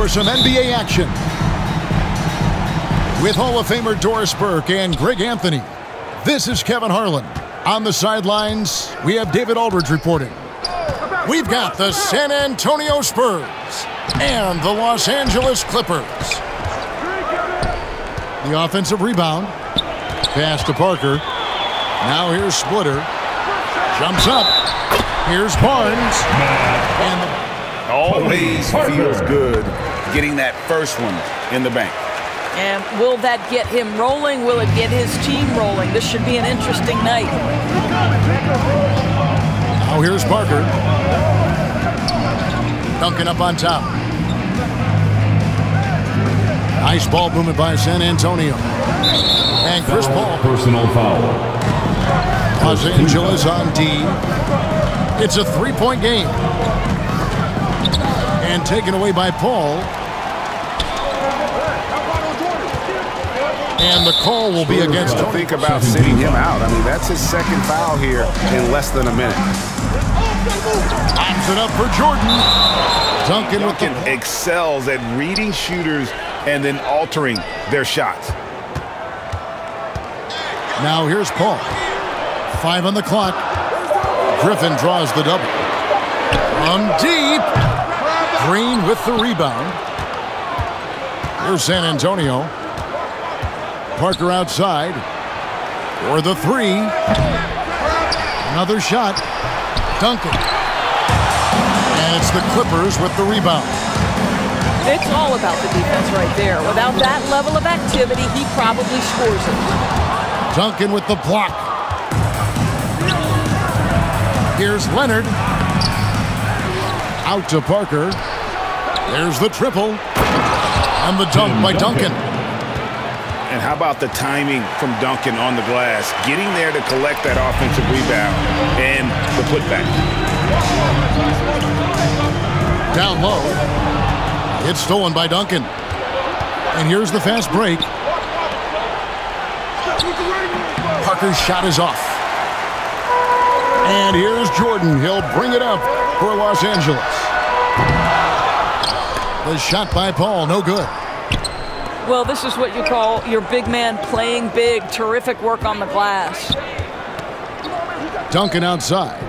for some NBA action. With Hall of Famer Doris Burke and Greg Anthony, this is Kevin Harlan. On the sidelines, we have David Aldridge reporting. We've got the San Antonio Spurs and the Los Angeles Clippers. The offensive rebound. Pass to Parker. Now here's Splitter. Jumps up. Here's Barnes. And Always feels good getting that first one in the bank. And will that get him rolling? Will it get his team rolling? This should be an interesting night. now here's Parker. Duncan up on top. Nice ball movement by San Antonio. And Chris Paul. Personal foul. Los Angeles on D. It's a three-point game. And taken away by Paul. And the call will be against Tony. Think about sitting him out. I mean, that's his second foul here in less than a minute. Pops it up for Jordan. Duncan with Duncan the... excels at reading shooters and then altering their shots. Now here's Paul. Five on the clock. Griffin draws the double. From deep. Green with the rebound. Here's San Antonio. Parker outside. For the three. Another shot. Duncan. And it's the Clippers with the rebound. It's all about the defense right there. Without that level of activity, he probably scores it. Duncan with the block. Here's Leonard. Out to Parker. There's the triple. And the dunk by Duncan. And how about the timing from Duncan on the glass? Getting there to collect that offensive rebound and the putback. Down low. It's stolen by Duncan. And here's the fast break. Parker's shot is off. And here's Jordan. He'll bring it up for Los Angeles. The shot by Paul, no good. Well, this is what you call your big man playing big. Terrific work on the glass. Duncan outside.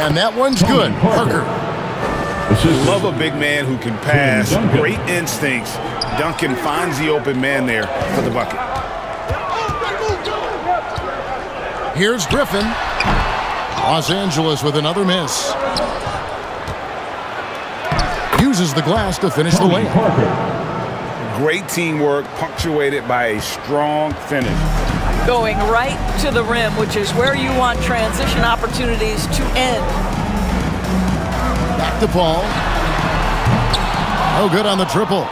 And that one's good. Parker. Love a big man who can pass. Great instincts. Duncan finds the open man there for the bucket. Here's Griffin. Los Angeles with another miss. Uses the glass to finish the layup. Great teamwork punctuated by a strong finish. Going right to the rim, which is where you want transition opportunities to end. Back to Paul. No good on the triple.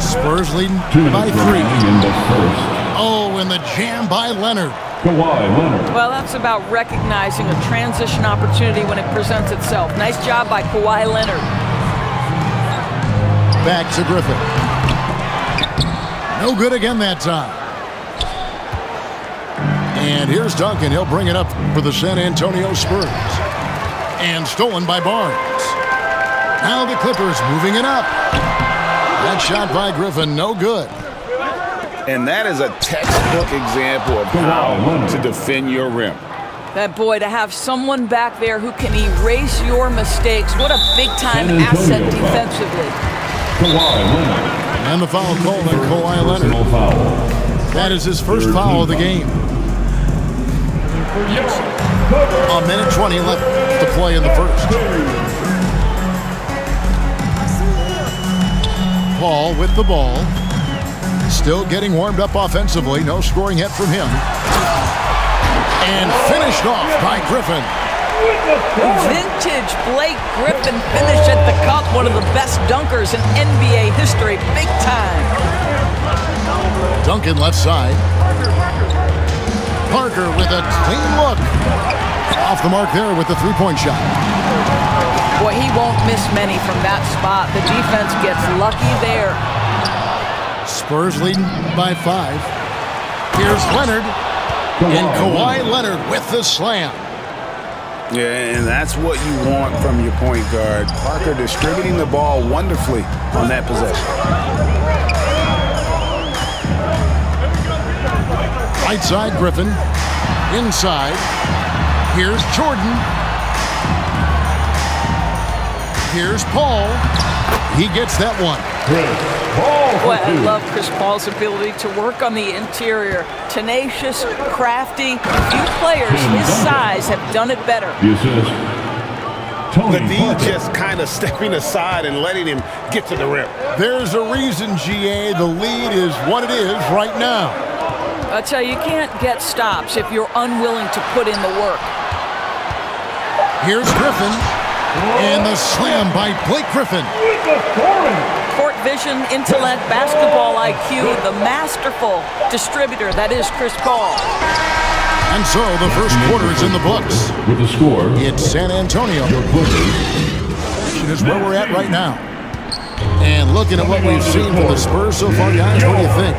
Spurs leading by three. In the first. Oh, and the jam by Leonard. Kawhi Leonard. Well, that's about recognizing a transition opportunity when it presents itself. Nice job by Kawhi Leonard. Back to Griffin. No good again that time. And here's Duncan. He'll bring it up for the San Antonio Spurs. And stolen by Barnes. Now the Clippers moving it up. That shot by Griffin, no good. And that is a textbook example of how to defend your rim. That boy, to have someone back there who can erase your mistakes. What a big time asset foul. defensively. Kawhi Leonard. And the foul called on Kawhi Leonard. That is his first foul of the game. A minute 20 left to play in the first. Paul with the ball. Still getting warmed up offensively. No scoring yet from him. And finished off by Griffin. Vintage Blake Griffin finish at the cup. One of the best dunkers in NBA history. Big time. Duncan left side. Parker with a clean look. Off the mark there with the three-point shot. Boy, he won't miss many from that spot. The defense gets lucky there. Spurs leading by five. Here's Leonard. And Kawhi Leonard with the slam. Yeah, and that's what you want from your point guard. Parker distributing the ball wonderfully on that possession. Right side, Griffin. Inside. Here's Jordan. Here's Paul. He gets that one. Chris Paul for Boy, I love Chris Paul's ability to work on the interior. Tenacious, crafty. Few players his size have done it better. The assist. Tony The D just kind of stepping aside and letting him get to the rim. There's a reason, GA, the lead is what it is right now. I tell you, you can't get stops if you're unwilling to put in the work. Here's Griffin. And the slam by Blake Griffin. The scoring. Court vision, intellect, basketball IQ, the masterful distributor that is Chris Paul. And so the first quarter is in the books. With the score, It's San Antonio. your Clippers. is where we're at right now. And looking at what we've seen from the Spurs so far, guys, what do you think?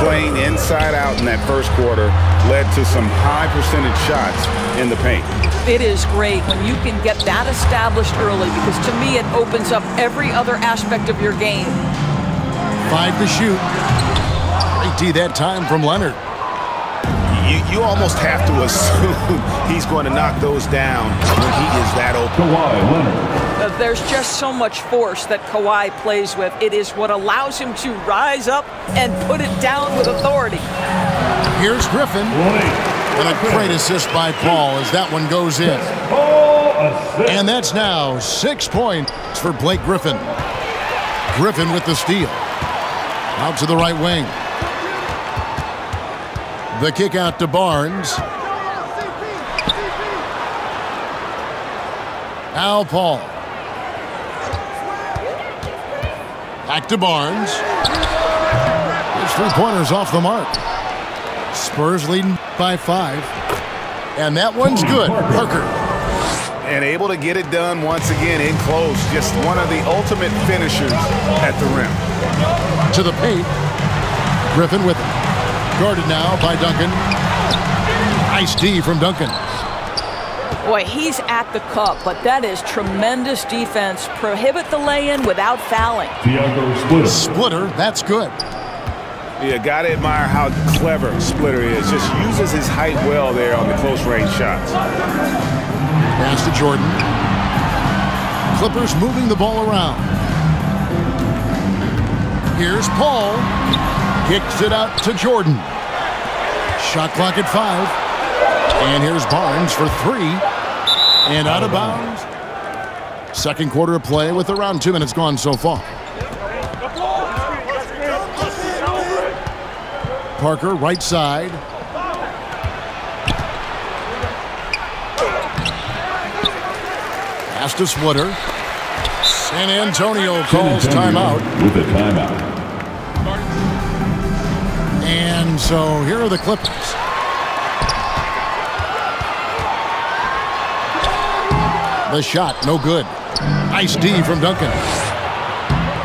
Playing inside out in that first quarter led to some high percentage shots in the paint. It is great when you can get that established early because to me it opens up every other aspect of your game. Five to shoot. Great D that time from Leonard. You, you almost have to assume he's going to knock those down when he is that open. Kawhi Leonard. Uh, There's just so much force that Kawhi plays with. It is what allows him to rise up and put it down with authority. Here's Griffin. Blake. And a great assist by Paul as that one goes in. And that's now six points for Blake Griffin. Griffin with the steal. Out to the right wing. The kick out to Barnes. Al Paul. Back to Barnes. His three-pointers off the mark. Spurs leading by five. And that one's good. Parker. And able to get it done once again in close. Just one of the ultimate finishers at the rim. to the paint. Griffin with it. Guarded now by Duncan. Nice D from Duncan. Boy, he's at the cup, but that is tremendous defense. Prohibit the lay-in without fouling. Thiago Splitter. Splitter, that's good. Yeah, gotta admire how clever Splitter is. Just uses his height well there on the close range shots. Pass to Jordan. Clippers moving the ball around. Here's Paul. Kicks it out to Jordan. Shot clock at five. And here's Barnes for three. And out of bounds. Second quarter of play with around two minutes gone so far. Parker, right side. To Splitter. San Antonio calls timeout. With a timeout. And so here are the Clippers. The shot, no good. Nice D from Duncan.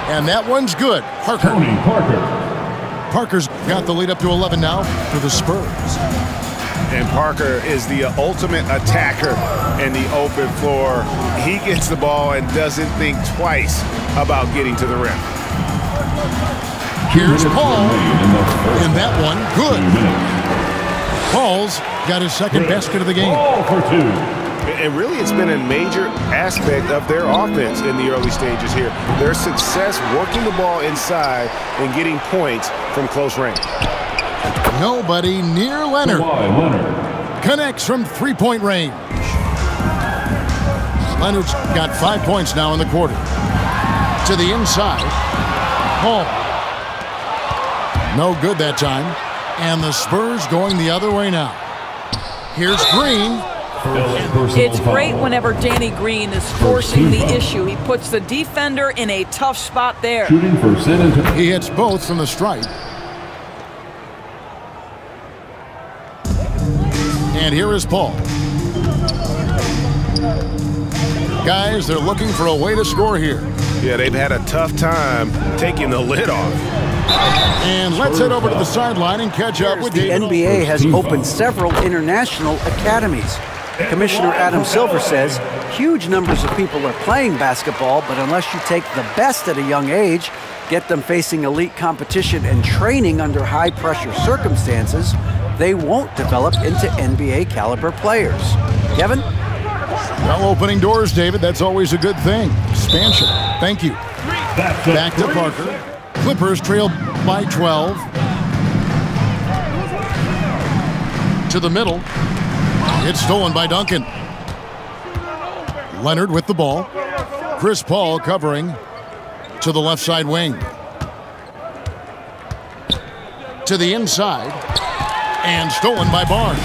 And that one's good. Parker. Tony Parker. Parker's got the lead up to 11 now for the Spurs. And Parker is the ultimate attacker in the open floor. He gets the ball and doesn't think twice about getting to the rim. Here's Paul. remain in the first And that one, good. Paul's got his second basket of the game. Paul for two. And really, it's been a major aspect of their offense in the early stages here. Their success working the ball inside and getting points from close range. Nobody near Leonard. Kawhi Leonard. Connects from three-point range. Leonard's got five points now in the quarter. To the inside. Paul. No good that time. And the Spurs going the other way now. Here's Green. First personal It's great whenever Danny Green is forcing the issue. He puts the defender in a tough spot there. Shooting for San Antonio. He hits both from the stripe. And here is Paul. Guys, they're looking for a way to score here. Yeah, they've had a tough time taking the lid off. And let's head over to the sideline and catch up with The NBA has opened several international academies. Commissioner Adam Silver says huge numbers of people are playing basketball, but unless you take the best at a young age, get them facing elite competition and training under high pressure circumstances, they won't develop into NBA caliber players. Kevin? Well, opening doors, David, that's always a good thing. Expansion. Thank you. Back to Parker. Clippers trail by 12. To the middle. It's stolen by Duncan. Leonard with the ball. Chris Paul covering to the left side wing. To the inside. And stolen by Barnes.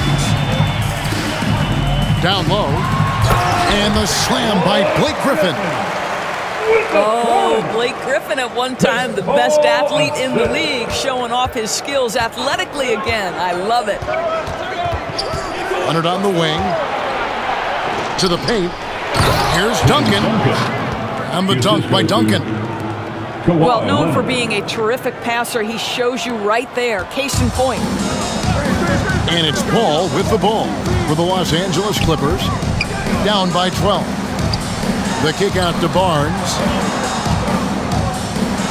Down low. And the slam by Blake Griffin. Oh, Blake Griffin at one time, the best athlete in the league, showing off his skills athletically again. I love it. Leonard on the wing. To the paint. Here's Duncan. And the dunk by Duncan. Well, known for being a terrific passer, he shows you right there. Case in point. And it's Paul with the ball for the Los Angeles Clippers. Down by 12. The kick out to Barnes.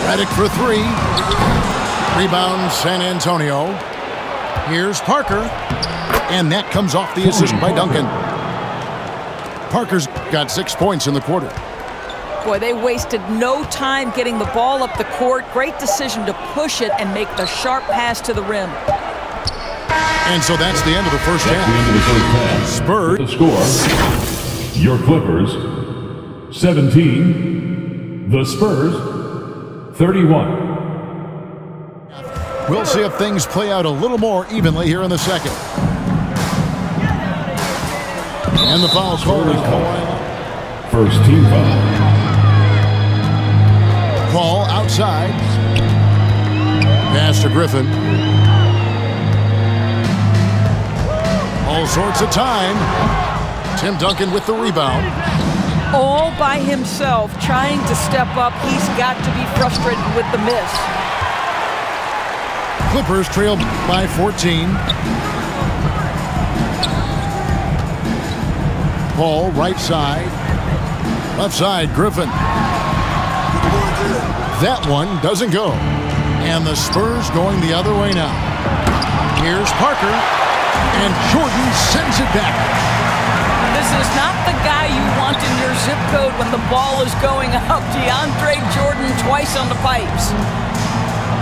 Redick for three. Rebound San Antonio. Here's Parker. And that comes off the assist by Duncan. Parker's got six points in the quarter. Boy, they wasted no time getting the ball up the court. Great decision to push it and make the sharp pass to the rim. And so that's the end of the first That's the end of the first half. Spurs. The score, your Clippers, 17. The Spurs, 31. We'll see if things play out a little more evenly here in the second. And the foul call is Kawhi. First team foul. Paul outside. Pass to Griffin. All sorts of time. Tim Duncan with the rebound. All by himself, trying to step up. He's got to be frustrated with the miss. Clippers trail by 14. Paul right side. Left side, Griffin. That one doesn't go. And the Spurs going the other way now. Here's Parker. And Jordan sends it back. This is not the guy you want in your zip code when the ball is going up. DeAndre Jordan twice on the pipes.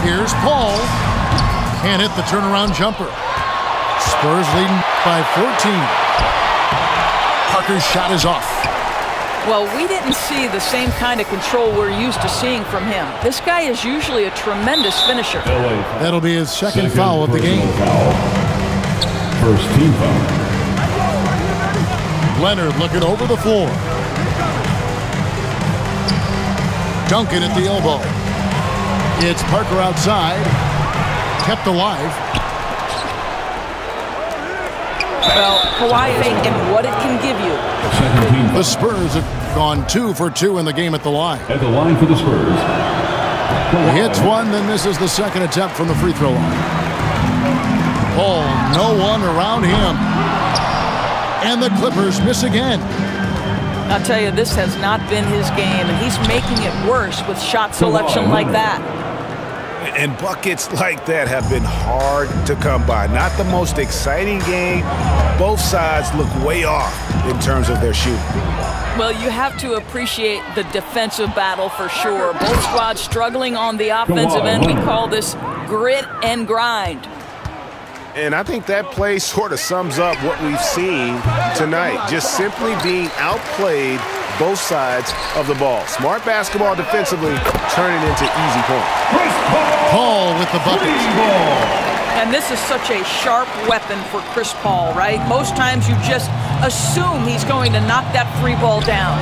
Here's Paul. Can't hit the turnaround jumper. Spurs leading by 14. Parker's shot is off. Well, we didn't see the same kind of control we're used to seeing from him. This guy is usually a tremendous finisher. That'll be his second, Second foul of the game. Foul. First team foul. Leonard looking over the floor. Duncan at the elbow. It's Parker outside. Kept alive. Well, Kawhi Fake and what it can give you. The. Spurs have gone two for two in the game at the line. At the line for the Spurs. He hits one, then misses the second attempt from the free throw line. Paul, no one around him. And the Clippers miss again. I'll tell you, this has not been his game, and he's making it worse with shot selection like that. And buckets like that have been hard to come by. Not the most exciting game. Both sides look way off in terms of their shooting. Well, you have to appreciate the defensive battle for sure. Both squads struggling on the offensive end. We call this grit and grind. And I think that play sort of sums up what we've seen tonight. Just simply being outplayed both sides of the ball. Smart basketball defensively, turning into easy points. Chris Paul with the bucket. And this is such a sharp weapon for Chris Paul, right? Most times you just assume he's going to knock that free ball down.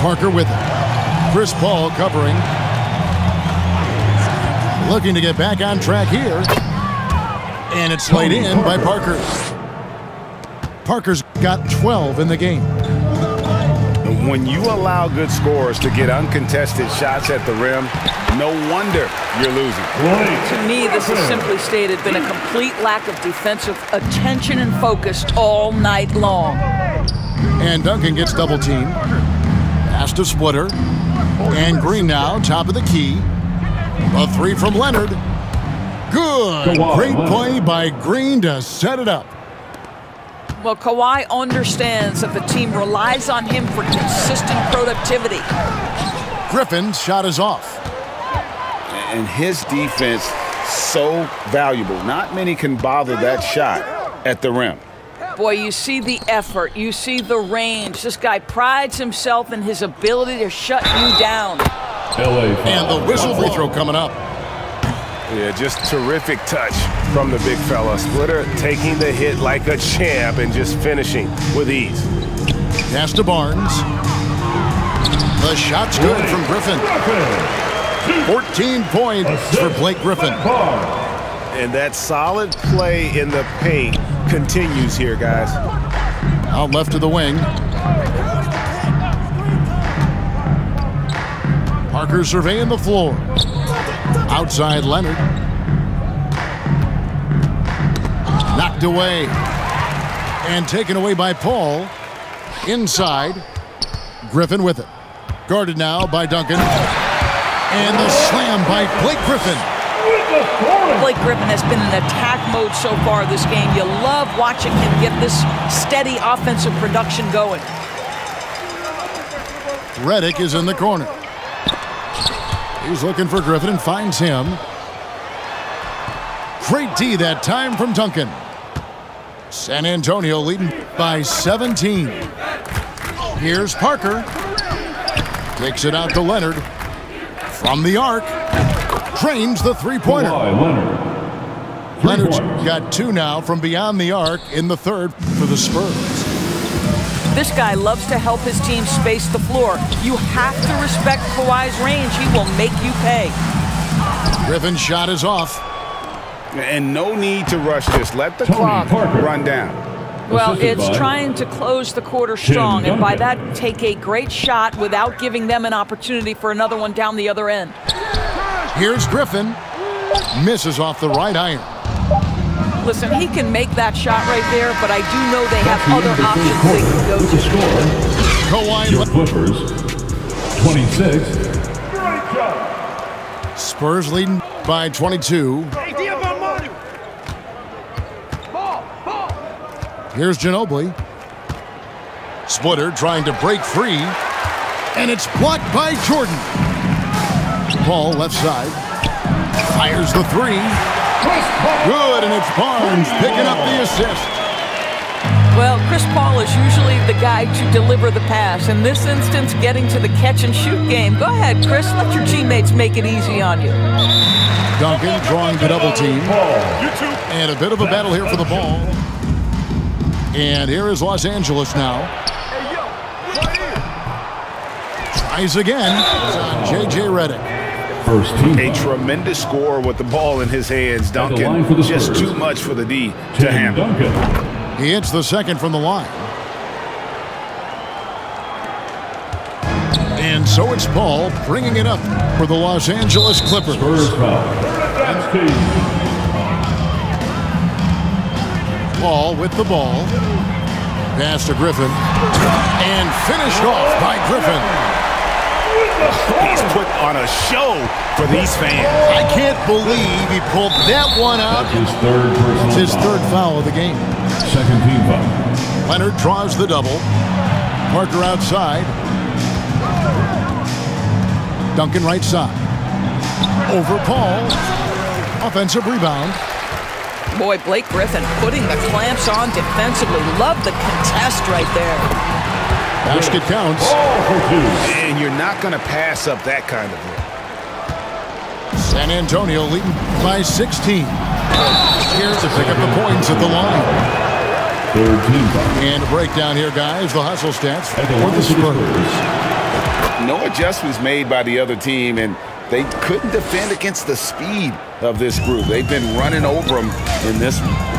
Parker with it. Chris Paul covering. Looking to get back on track here. And it's laid in by Parker. Parker's got 12 in the game. And when you allow good scorers to get uncontested shots at the rim, no wonder you're losing. To me, this has simply stated been a complete lack of defensive attention and focus all night long. And Duncan gets double teamed. Pass to Splitter. And Green now, top of the key. A three from Leonard. Good. Great play by Green to set it up. Well, Kawhi understands that the team relies on him for consistent productivity. Griffin's shot is off. And his defense so valuable. Not many can bother that shot at the rim. Boy, you see the effort, you see the range. This guy prides himself in his ability to shut you down. LA And the whistle free throw coming up. Yeah, just terrific touch from the big fella. Splitter taking the hit like a champ and just finishing with ease. Pass to Barnes. The shot's good from Griffin. 14 points for Blake Griffin. And that solid play in the paint continues here, guys. Out left to the wing. Parker surveying the floor. Outside Leonard. Knocked away. And taken away by Paul. Inside. Griffin with it. Guarded now by Duncan. And the slam by Blake Griffin. Blake Griffin has been in attack mode so far this game. You love watching him get this steady offensive production going. Redick is in the corner. He's looking for Griffin and finds him. Great D that time from Duncan. San Antonio leading by 17. Here's Parker. Takes it out to Leonard. From the arc. Drains the three-pointer. Kawhi Leonard. Three Leonard's got two now from beyond the arc in the third for the Spurs. This guy loves to help his team space the floor. You have to respect Kawhi's range. He will make you pay. Griffin's shot is off. And no need to rush this. Let the Tony clock Parker. run down. Well, it's trying to close the quarter strong, and by that, take a great shot without giving them an opportunity for another one down the other end. Here's Griffin. Misses off the right iron. Listen, he can make that shot right there, but I do know they have the other the options third they can go quarter, with the to. score, Kawhi your Le- Clippers, 26. Spurs leading by 22. Here's Ginobili. Splitter trying to break free. And it's blocked by Jordan. Paul left side. Fires the three. Good, and it's Barnes picking up the assist. Well, Chris Paul is usually the guy to deliver the pass. In this instance, getting to the catch and shoot game. Go ahead, Chris. Let your teammates make it easy on you. Duncan drawing the double team. And a bit of a battle here for the ball. And here is Los Angeles now. Tries again. It's on J.J. Redick. First team A tremendous score with the ball in his hands. Duncan, just Spurs. too much for the D to handle. Duncan. He hits the second from the line. And so it's Paul bringing it up for the Los Angeles Clippers. Spurs foul. That's Teague. Paul with the ball. Pass to Griffin. And finished off by Griffin. He's put on a show for these fans. I can't believe he pulled that one out. That's his third personal It's his foul. third foul of the game. Second team foul. Leonard draws the double. Parker outside. Duncan right side. Over Paul. Offensive rebound. Boy, Blake Griffin putting the clamps on defensively. Love the contest right there. Basket counts. Ball for two. And you're not going to pass up that kind of look. San Antonio leading by 16. Here to pick up the points at the line. Third. And a breakdown here, guys. The hustle stats for the for the Spurs. Spurs. No adjustments made by the other team, and they couldn't defend against the speed of this group. They've been running over them in this one.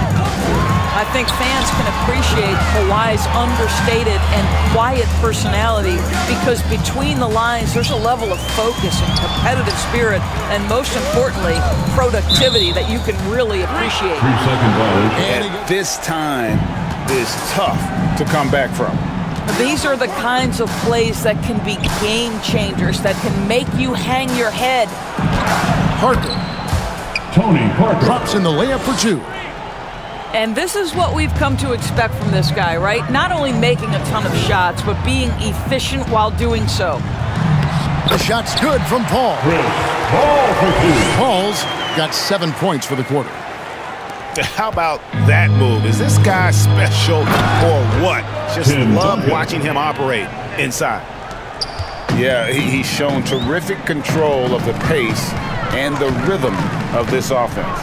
I think fans can appreciate Kawhi's understated and quiet personality because between the lines, there's a level of focus and competitive spirit, and most importantly, productivity that you can really appreciate. Three second violation. At this time is tough to come back from. These are the kinds of plays that can be game changers, that can make you hang your head. Parker Tony Parker. drops in the layup for two. And this is what we've come to expect from this guy, right? Not only making a ton of shots, but being efficient while doing so. The shot's good from Paul. Paul. Paul's got seven points for the quarter. How about that move? Is this guy special or what? Just love watching him operate inside. Yeah, he's shown terrific control of the pace and the rhythm of this offense.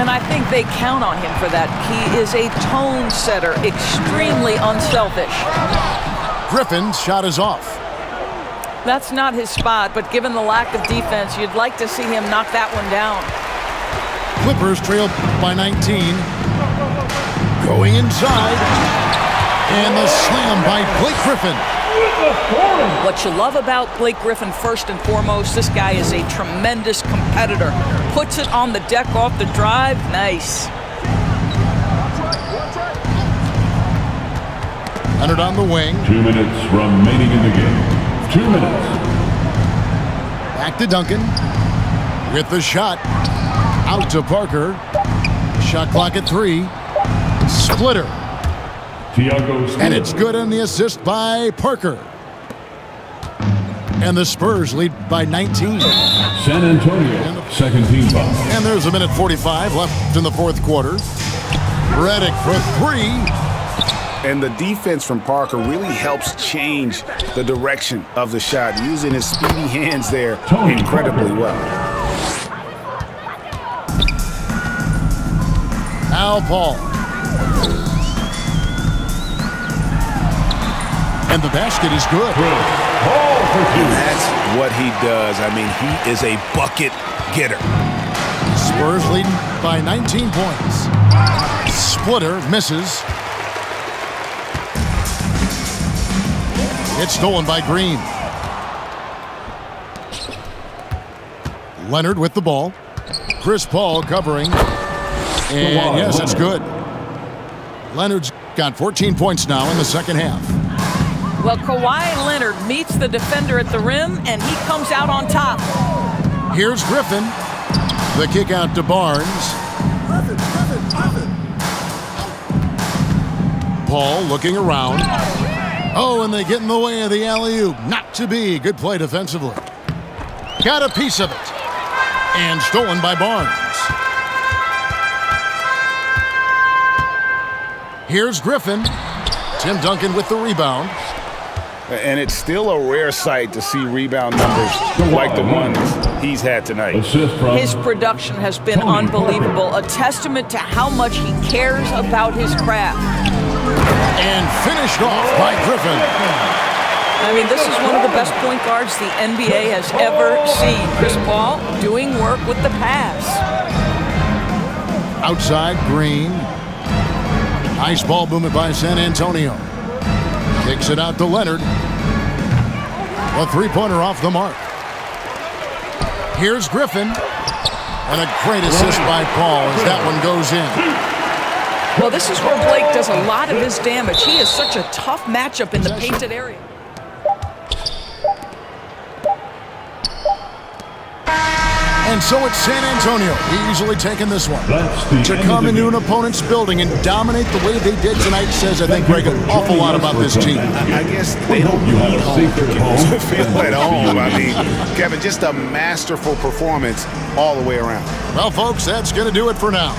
And I think they count on him for that. He is a tone setter, extremely unselfish. Griffin's shot is off. That's not his spot, but given the lack of defense, you'd like to see him knock that one down. Clippers trail by 19. Going inside. And the slam by Blake Griffin. What you love about Blake Griffin, first and foremost, this guy is a tremendous competitor. Puts it on the deck off the drive. Nice. Leonard on the wing. Two minutes remaining in the game. Two minutes. Back to Duncan. With the shot. Out to Parker. Shot clock at three. Splitter. Tiago Smith. And it's good on the assist by Parker. And the Spurs lead by 19. San Antonio. Second team foul. And there's a minute 45 left in the fourth quarter. Redick for three. And the defense from Parker really helps change the direction of the shot, using his speedy hands there Tony incredibly Parker. well. Al Paul. And the basket is good. Paul for two. That's what he does. I mean, he is a bucket getter. Spurs leading by 19 points. Splitter misses. It's stolen by Green. Leonard with the ball. Chris Paul covering. And yes, it's good. Leonard's got 14 points now in the second half. Well, Kawhi Leonard meets the defender at the rim, and he comes out on top. Here's Griffin. The kick out to Barnes. Paul looking around. Oh, and they get in the way of the alley-oop. Not to be. Good play defensively. Got a piece of it. And stolen by Barnes. Here's Griffin. Tim Duncan with the rebound. And it's still a rare sight to see rebound numbers like the ones he's had tonight. His production has been unbelievable, a testament to how much he cares about his craft. And finished off by Griffin. I mean, this is one of the best point guards the NBA has ever seen. Chris Paul doing work with the pass. Outside, Green. Nice ball movement by San Antonio. Kicks it out to Leonard. A three-pointer off the mark. Here's Griffin. And a great assist by Paul as that one goes in. Well, this is where Blake does a lot of his damage. He is such a tough matchup in the painted area. And so it's San Antonio easily taking this one. To come into an opponent's building and dominate the way they did tonight says, I think, Greg, an awful lot about this team. I guess they don't you need home home. to feel at home. I mean, Kevin, just a masterful performance all the way around. Well, folks, that's going to do it for now.